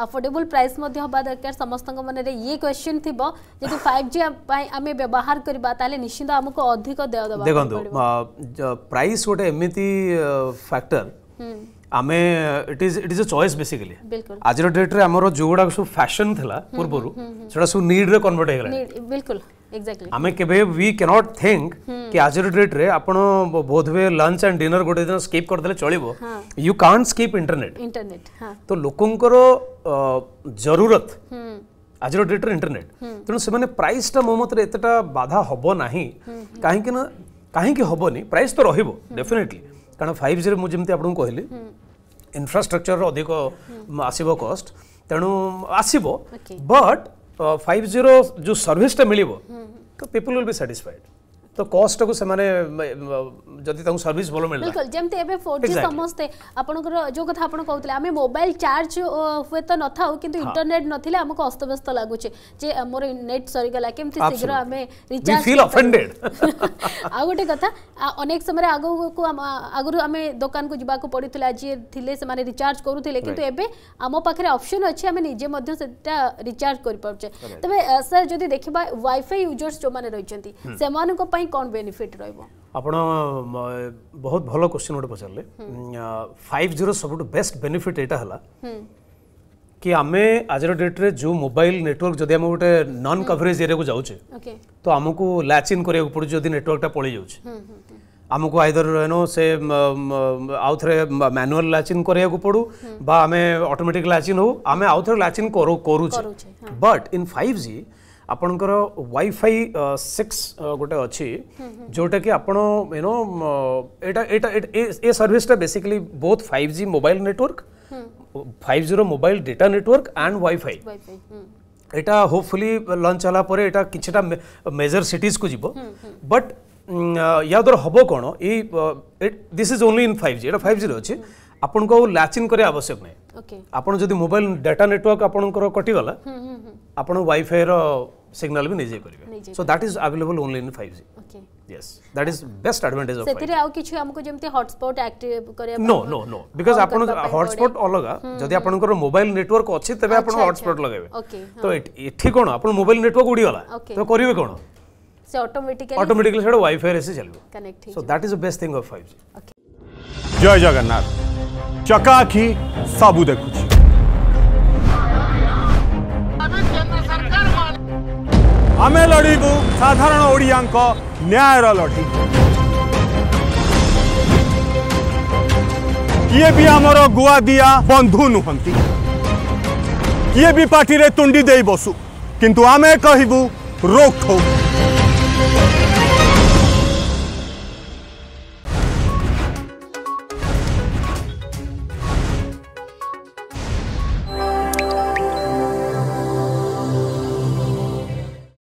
affordable price हबा दरकार समस्त मन ये क्वेश्चन थिबो जदि 5G पई आमे व्यवहार करबा ताले निश्चित हमको अधिक दबा देखो प्राइस गोटे एमिति फैक्टर आमे it is it is a choice basically बिल्कुल आज डेट रे हमर जोगुडा सब फ़ैशन थिला पूर्वरु सेटा सब नीड रे कन्वर्ट आमे केबे वी कैन थिंक कि आज डेट रे आपण बोधवे लंच एंड डिनर गोटे दिन स्किप कर देले चलिबो you can't skip internet internet हाँ तो लोकंकर ज़रूरत आज डेट रे इंटरनेट तेणु से प्राइस टा मो मत एतटा बाधा हबो नाही काहे कि ना काहे कि हबोनी प्राइस तो रहिबो डेफिनेटली कारण 5G रे मु जेमति आपन कहली इनफ्रास्ट्रक्चर अधिक आसब कस्ट तेणु आसब बट फाइव जीरो जो सर्विसटा मिल तो पीपल विल बी साटिस्फाइड तो कस्ट को सेमाने जदि तांको सर्विस भलो मिलला बिल्कुल जेमते एबे 4G समस्ते आपनकर जो कथा आपन कहउतले आमे मोबाइल चार्ज हुए तो न थाउ किंतु इंटरनेट नथिले हमको अस्तव्यस्त लागुचे जे मोर नेट सरी गला केमति शीघ्र आमे रिचार्ज फील ऑफेंडेड आ गोटे कथा अनेक समय आगो को आगुरु आमे दुकान को जिबा को पड़ितला जे थिले से माने रिचार्ज करूथिले किंतु एबे आम पाखरे ऑप्शन अछि आमे निजे मध्य सेटा रिचार्ज करि पाउचे तबे सर जदि देखिबा वाईफाई यूज़र्स जो माने रहिचंती सेमान को पई कौन बेनिफिट रहा आपण बहुत भल क्वेश्चन गोटे पचारे फाइव ज़ीरो सब बेस्ट बेनिफिट यहाँ है कि आम आज डेट्रे जो मोबाइल नेटवर्क जब गोटे नन कवरेज एरिया को जाऊे तो आमको लैच इन करा पड़े जो नेटवर्कटा पलि जाऊ आमको आईदर यूनो से आउ थे मानुआल लैच इन कराया बा आम अटोमेटिक लैच हो आम आउ थे लैच इन करू बट इन फाइव ଆପଣଙ୍କର ୱାଇଫାଇ ସିକ୍ସ ଗୋଟେ ଅଛି ଯେଉଁଟାକି ଆପଣ ୟୁନୋ ଏଇଟା ଏଇଟା ଏ ସର୍ଭିସଟା basically both five G mobile network five ଜିର mobile data network and wifi ଏଇଟା ହୋପଫୁଲି ଲଞ୍ଚ ହେଲା ପରେ ଏଇଟା କିଛିଟା ମେଜର ସିଟିଜ୍କୁ ଯିବ ବଟ୍ ୟାଦ୍ୱାରା ହେବ କ'ଣ ଏଇ this is only in five G ଏଇଟା ଫାଇଭ୍ ଜିର ଅଛି ଆପଣଙ୍କୁ ଆଉ ଲାଚିନ୍ କରିବା ଆବଶ୍ୟକ ନାହିଁ ଆପଣ ଯଦି ମୋବାଇଲ ଡାଟା ନେଟୱାର୍କ ଆପଣଙ୍କର କଟିଗଲା ଆପଣ ୱାଇଫାଇର सिग्नल भी निजे करिवे so that is available only in 5G yes that is best advantage of सेतिरे आउ किछु हमको जेमते हॉटस्पॉट एक्टिव करे no no no because आपन हॉटस्पॉट अलगा जदि आपनकर मोबाइल नेटवर्क अछि तबे आपन हॉटस्पॉट लगाबे तो एठी कोन आपन मोबाइल नेटवर्क उडी गला तो करिवे कोन से ऑटोमेटिकली ऑटोमेटिकली सेडा वाईफाई रे से चलबो connect so that is the best thing of 5G okay जय जगन्नाथ चकाखी सबु देखुछि ଆମେ ଲଢ଼ିବୁ ସାଧାରଣ ଓଡ଼ିଆଙ୍କ ନ୍ୟାୟର ଲଢ଼େଇ କିଏ ବି ଆମର ଗୁଆଦିଆ ବନ୍ଧୁ ନୁହନ୍ତି କିଏ ବି ପାଟିରେ ତୁଣ୍ଡି ଦେଇ ବସୁ କିନ୍ତୁ ଆମେ କହିବୁ ରୋକ୍ ଠୋକ୍